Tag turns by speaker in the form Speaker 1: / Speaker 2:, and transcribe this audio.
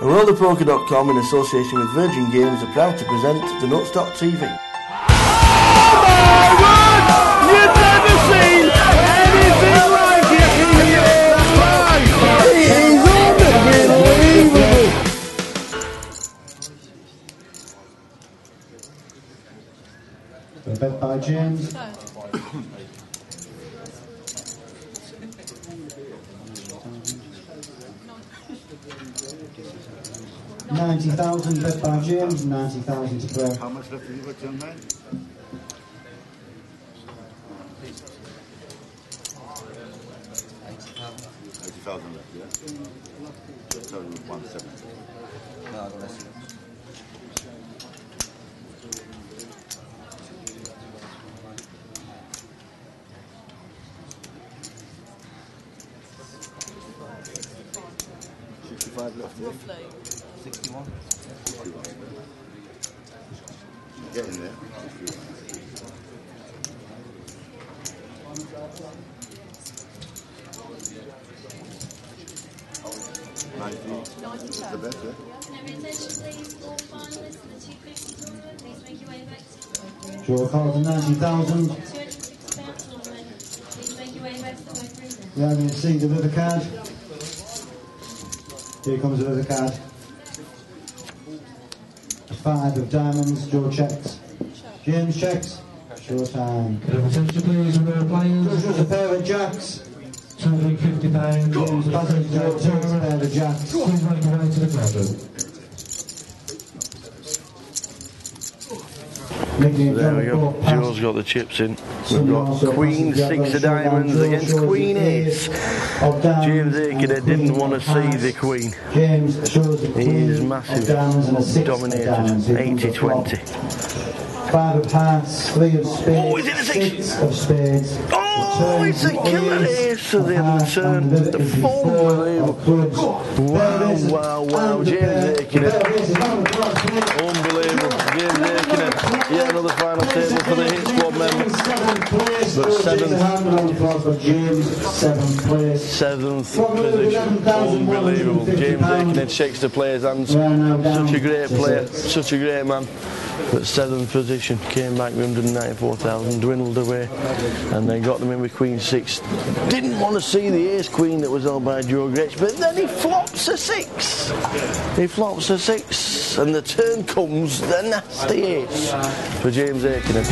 Speaker 1: WorldofPoker.com in association with Virgin Games are proud to present the Nutz.tv.
Speaker 2: You've never seen anything like it in your life! Unbelievable!
Speaker 3: Bet by James. 90,000 left by James, 90,000 to play.
Speaker 4: How much left have you got, young man? thousand left, yeah? Just tell you one second. No, the Sixty-five left. Roughly. 61. Getting there. Ninety. That's the best,
Speaker 5: in the
Speaker 3: Draw
Speaker 5: a card for 90,000. Yeah, I'm going to
Speaker 3: see the other card. Here comes another card. Five of diamonds, Joe checks. James checks. Showtime.
Speaker 6: Could I have attention please, remember players?
Speaker 3: There's a pair of jacks.
Speaker 6: £250, James
Speaker 3: Patrick Joe
Speaker 6: Patrick
Speaker 3: checks, a pair of jacks.
Speaker 6: Please make your way to the closet.
Speaker 3: Nickname
Speaker 1: There we go. Joe's got the chips in. We've got uh, Queen Six of Diamonds against Queen Ace. James
Speaker 3: and
Speaker 1: didn't want to see the Queen.
Speaker 3: James shows the
Speaker 1: He
Speaker 3: Queen
Speaker 1: is massive.
Speaker 3: diamonds and a six of
Speaker 1: Dominated.
Speaker 3: diamonds. Here comes the
Speaker 1: 80
Speaker 3: flop.
Speaker 1: 20.
Speaker 3: Five of hearts, three of spades,
Speaker 1: Oh, a six?
Speaker 3: of spades.
Speaker 1: Oh, it's a killer ace at the end of the turn. The full unbelievable. Wow, wow, wow. James Akenhead. Yet another final table for the Hit Squad members.
Speaker 3: But
Speaker 1: seventh.
Speaker 3: seventh. James, seventh place.
Speaker 1: Seventh position. Unbelievable. James Akenhead shakes the player's hands. Such a great player. Such a great man. But seventh position came back with 194,000, dwindled away, and they got them in with Queen Six. Didn't want to see the Ace Queen that was held by Joe Grech, but then he flops a six. He flops a six, and the turn comes the nasty Ace James Akenhead